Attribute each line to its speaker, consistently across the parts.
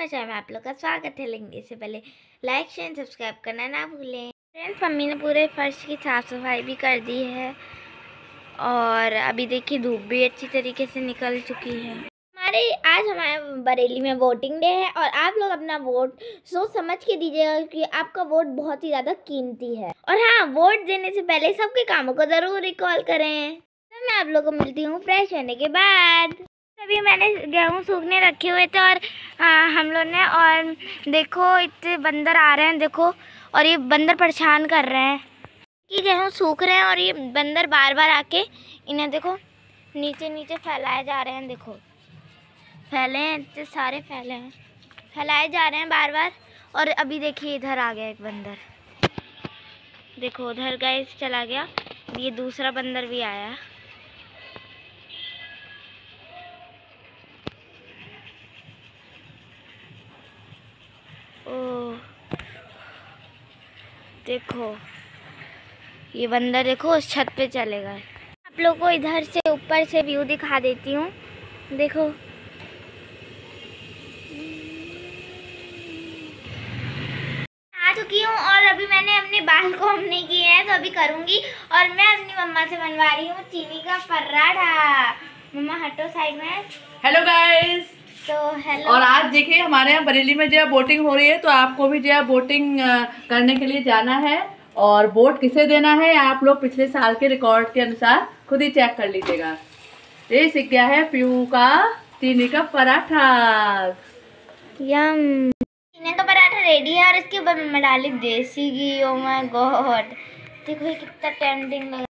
Speaker 1: मैं में आप लोग का स्वागत है। लेकिन इससे पहले लाइक शेयर सब्सक्राइब करना ना भूलें। फ्रेंड्स मम्मी ने पूरे फर्श की साफ़ सफ़ाई भी कर दी है। और अभी देखिए धूप भी अच्छी तरीके से निकल चुकी है। हमारे, आज हमारे बरेली में वोटिंग डे है और आप लोग अपना वोट सोच समझ के दीजिएगा क्योंकि आपका वोट बहुत ही ज़्यादा कीमती है। और हाँ वोट देने से पहले सबके कामों को ज़रूर रिकॉल करें। तो मैं आप लोग को मिलती हूँ फ्रेश होने के बाद। अभी मैंने गेहूँ सूखने रखे हुए थे और आ, हम लोग ने और देखो इतने बंदर आ रहे हैं देखो और ये बंदर परेशान कर रहे हैं। कि गेहूँ सूख रहे हैं और ये बंदर बार बार आके इन्हें देखो नीचे नीचे फैलाए जा रहे हैं देखो। फैले हैं इतने सारे फैले हैं। फैलाए जा रहे हैं बार बार और अभी देखिए इधर आ गया एक बंदर। देखो उधर गए चला गया ये दूसरा बंदर भी आया। ओ देखो, ये बंदर देखो उस छत पे चलेगा। आप लोग को इधर से ऊपर से व्यू दिखा देती हूँ। देखो। आ चुकी हूँ और अभी मैंने अपने बाल को नहीं किए हैं तो अभी करूँगी। और मैं अपनी मम्मा से बनवा रही हूँ चीनी का पराठा मम्मा, हटो साइड में।
Speaker 2: हेलो गाइस
Speaker 1: तो हेलो
Speaker 2: और आज देखिए हमारे यहाँ बरेली में जो है बोटिंग हो रही है तो आपको भी जो है बोटिंग करने के लिए जाना है। और बोट किसे देना है आप लोग पिछले साल के रिकॉर्ड के अनुसार खुद ही चेक कर लीजिएगा। ये सीख गया है पीयू का चीनी का पराठा।
Speaker 1: यम चीनी का पराठा रेडी है और इसके ऊपर मैं डाली देसी घी। ओ माय गॉड देखो ये कितना ट्रेंडिंग लग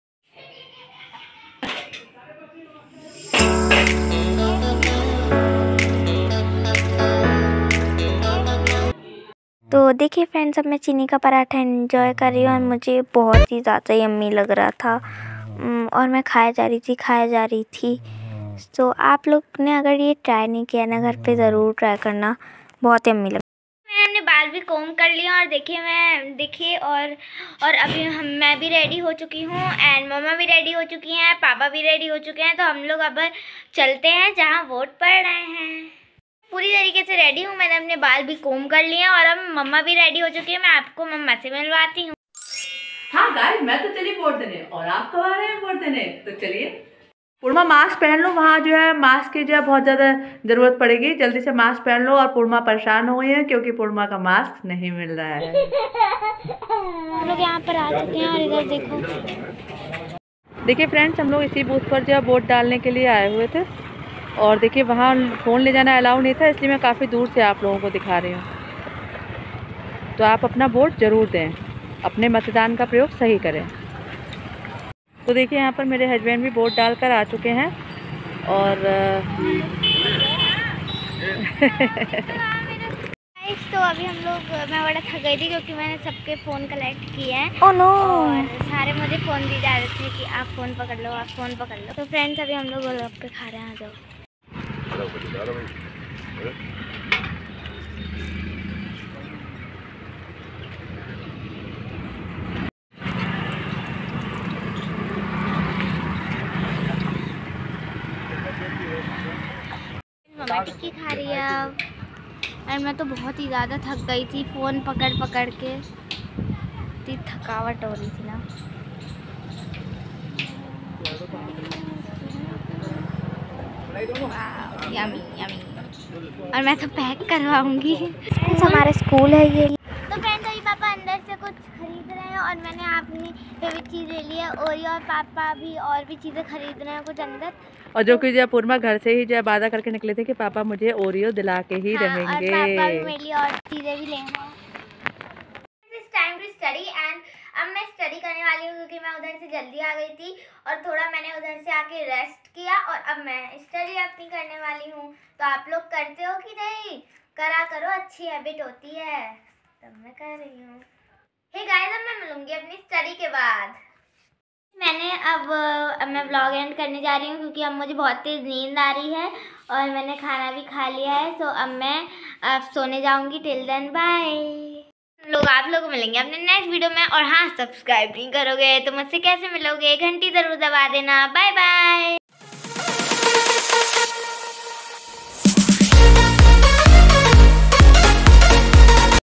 Speaker 1: तो देखिए फ्रेंड्स अब मैं चीनी का पराठा एंजॉय कर रही हूँ और मुझे बहुत ही ज़्यादा यम्मी लग रहा था। और मैं खाया जा रही थी, खाया जा रही थी। तो आप लोग ने अगर ये ट्राई नहीं किया ना, घर पे ज़रूर ट्राई करना। बहुत यम्मी लग मैंने बाल भी कोम कर लिया और देखिए मैं, देखिए और और अभी हम, मैं भी रेडी हो चुकी हूँ एंड मम्मा भी रेडी हो चुकी हैं, पापा भी रेडी हो चुके हैं। तो हम लोग अब चलते हैं जहाँ वोट पड़ रहे हैं। पूरी तरीके से रेडी हूँ। मैंने अपने बाल भी कोम कर लिए हैं और अब मम्मा भी रेडी हो चुकी है। मैं आपको मम्मा से मिलवाती हूँ।
Speaker 2: हाँ गाइस मैं तो चली वोट देने और आप कब आ रहे हैं वोट देने तो चलिए। पूर्णिमा मास्क पहन लो। वहाँ जो है मास्क की जो है बहुत ज़्यादा ज़रूरत पड़ेगी। जल्दी से मास्क पहन लो और पूर्णिमा परेशान हो गई है क्योंकि पूर्णिमा का मास्क नहीं मिल रहा है।
Speaker 1: हम लोग यहाँ पर आ चुके हैं और इधर देखो।
Speaker 2: देखिए फ्रेंड्स हम लोग इसी बूथ पर जो है वोट डालने के लिए आए हुए थे। और देखिए वहाँ फ़ोन ले जाना अलाउ नहीं था इसलिए मैं काफ़ी दूर से आप लोगों को दिखा रही हूँ। तो आप अपना वोट ज़रूर दें। अपने मतदान का प्रयोग सही करें। तो देखिए यहाँ पर मेरे हस्बैंड भी वोट डालकर आ चुके हैं और
Speaker 1: तो अभी हम लोग मैं बड़ा थक गई थी क्योंकि मैंने सबके फ़ोन कलेक्ट किए हैं।
Speaker 2: ओ नो
Speaker 1: और सारे मुझे फ़ोन दिए जा रहे थे कि आप फ़ोन पकड़ लो आप फ़ोन पकड़ लो। तो फ्रेंड्स अभी हम लोग गोलगप्पे खा रहे हैं आ जाओ। मम्मा टिक्की खा रही है अब। और मैं तो बहुत ही ज़्यादा थक गई थी फ़ोन पकड़ पकड़ के। इतनी थकावट हो रही थी ना। यमी यमी और मैं तो पैक करवाऊँगी। हमारा स्कूल है ये। तो फ्रेंड्स अभी पापा अंदर से कुछ खरीद रहे हैं और मैंने अपनी फेवरेट चीज़ ले ली है और और पापा भी और भी चीज़ें खरीद रहे हैं कुछ अंदर।
Speaker 2: और जो कि जो है पूर्णिमा घर से ही जो है वादा करके निकले थे कि पापा मुझे ओरियो दिला के ही
Speaker 1: हाँ, रहेंगे। और पापा मेरे लिए और चीज़ें भी लेंगे टाइम टू स्टडी एंड अब मैं स्टडी करने वाली हूँ क्योंकि मैं उधर से जल्दी आ गई थी और थोड़ा मैंने उधर से आके रेस्ट किया और अब मैं स्टडी अपनी करने वाली हूँ। तो आप लोग करते हो कि नहीं? करा करो, अच्छी हैबिट होती है। तब मैं कर रही हूँ। हे गाइस अब मैं मिलूँगी अपनी स्टडी के बाद। मैंने अब अब मैं ब्लॉग एंड करने जा रही हूँ क्योंकि अब मुझे बहुत तेज़ नींद आ रही है और मैंने खाना भी खा लिया है। तो अब मैं, अब सोने जाऊँगी। टिल देन बाय लोग आप लोगों को मिलेंगे अपने नेक्स्ट वीडियो में। और हाँ सब्सक्राइब नहीं करोगे तो मुझसे कैसे मिलोगे? घंटी ज़रूर दबा देना। Bye bye